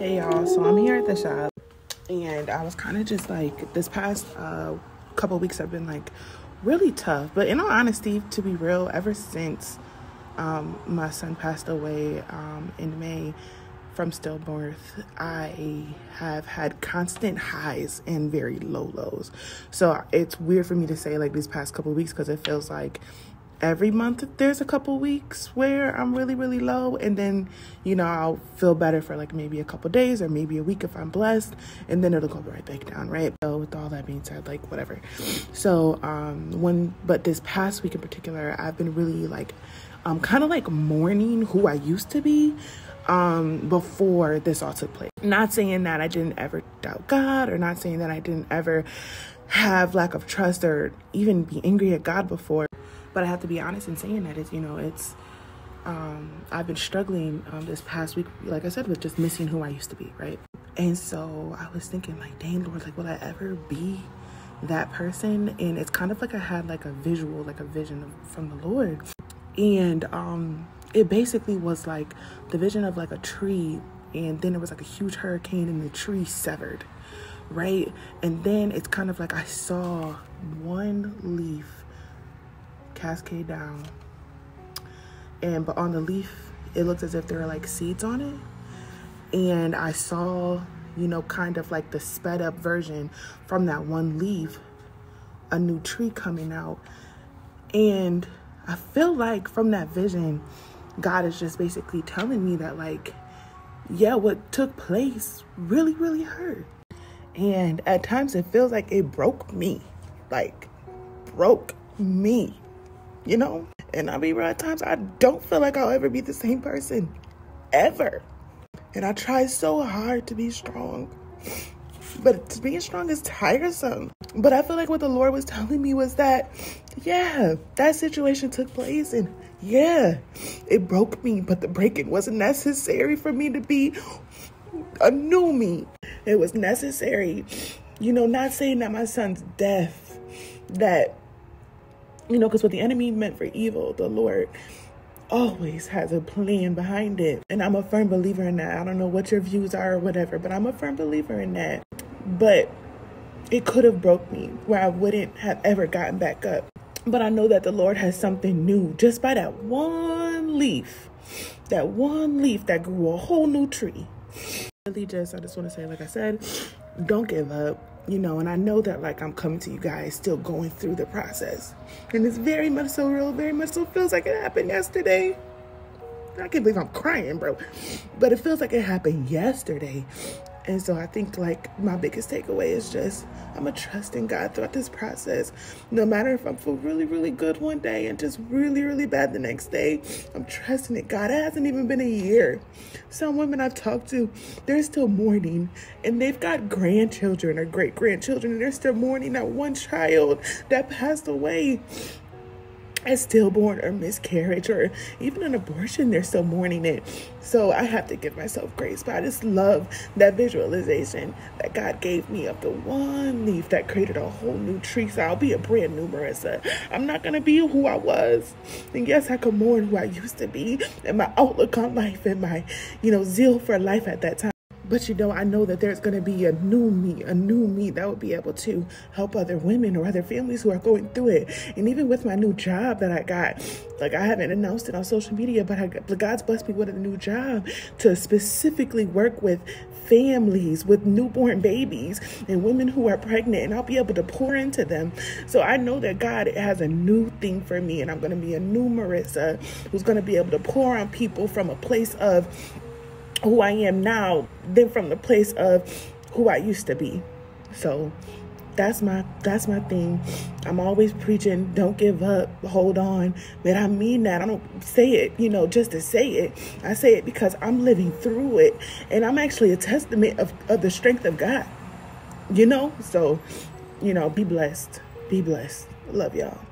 Hey y'all, so I'm here at the shop and I was kind of just like this past uh, couple weeks have been like really tough. But in all honesty, to be real, ever since um, my son passed away um, in May from stillbirth, I have had constant highs and very low lows. So it's weird for me to say like these past couple weeks because it feels like every month there's a couple weeks where I'm really really low and then you know I'll feel better for like maybe a couple days or maybe a week if I'm blessed and then it'll go right back down right? So with all that being said like whatever. So um when but this past week in particular I've been really like um kind of like mourning who I used to be um before this all took place. Not saying that I didn't ever doubt God or not saying that I didn't ever have lack of trust or even be angry at God before but I have to be honest in saying that it's, you know, it's, um, I've been struggling um, this past week, like I said, with just missing who I used to be, right? And so I was thinking, like, dang, Lord, like, will I ever be that person? And it's kind of like I had like a visual, like a vision of, from the Lord. And um, it basically was like the vision of like a tree, and then it was like a huge hurricane, and the tree severed, right? And then it's kind of like I saw one leaf cascade down. And but on the leaf, it looked as if there were like seeds on it. And I saw, you know, kind of like the sped up version from that one leaf, a new tree coming out. And I feel like from that vision, God is just basically telling me that, like, yeah, what took place really, really hurt. And at times it feels like it broke me. Like, broke me you know? And I'll be real at times, I don't feel like I'll ever be the same person. Ever. And I try so hard to be strong. But being strong is tiresome. But I feel like what the Lord was telling me was that, yeah, that situation took place and yeah, it broke me, but the breaking wasn't necessary for me to be a new me. It was necessary, you know, not saying that my son's death, that you know, because what the enemy meant for evil, the Lord always has a plan behind it. And I'm a firm believer in that. I don't know what your views are or whatever, but I'm a firm believer in that. But it could have broke me where I wouldn't have ever gotten back up. But I know that the Lord has something new just by that one leaf, that one leaf that grew a whole new tree. Really just, I just want to say, like I said, don't give up you know, and I know that like I'm coming to you guys still going through the process. And it's very much so real, very much so feels like it happened yesterday. I can't believe I'm crying, bro. But it feels like it happened yesterday. And so I think like my biggest takeaway is just I'm a trust in God throughout this process. No matter if I'm feel really, really good one day and just really, really bad the next day, I'm trusting it. God, it hasn't even been a year. Some women I've talked to, they're still mourning and they've got grandchildren or great grandchildren and they're still mourning that one child that passed away a stillborn or miscarriage or even an abortion, they're still mourning it. So I have to give myself grace. But I just love that visualization that God gave me of the one leaf that created a whole new tree. So I'll be a brand new Marissa. I'm not going to be who I was. And yes, I could mourn who I used to be and my outlook on life and my, you know, zeal for life at that time. But you know, I know that there's going to be a new me, a new me that will be able to help other women or other families who are going through it. And even with my new job that I got, like I haven't announced it on social media, but I, God's blessed me with a new job to specifically work with families with newborn babies and women who are pregnant, and I'll be able to pour into them. So I know that God has a new thing for me, and I'm going to be a new Marissa who's going to be able to pour on people from a place of who I am now than from the place of who I used to be. So that's my that's my thing. I'm always preaching, don't give up, hold on. But I mean that. I don't say it, you know, just to say it. I say it because I'm living through it. And I'm actually a testament of, of the strength of God. You know? So, you know, be blessed. Be blessed. Love y'all.